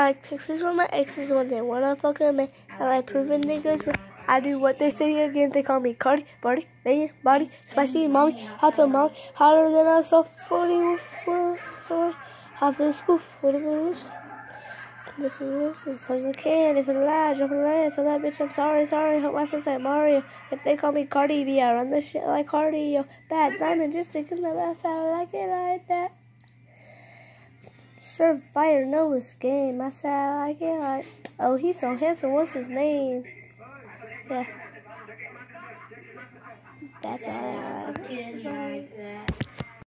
I like texts from my exes when they wanna fuck a man. I like proving niggas. I do what they say again. They call me Cardi, Barty, Megan, Body, Spicy, Mommy, Hot Mommy, hotter than a soft 40 sorry, hot to school, 40 roofs. There's a kid, if it lie, drop a line, tell that bitch I'm sorry, sorry, hope my friends like Mario. If they call me Cardi B, I run this shit like cardio. Bad diamond, just taking the best I like it like that. Serve fire, no game. I said I like it like, oh, he's so handsome, what's his name? Yeah. That's all I like that.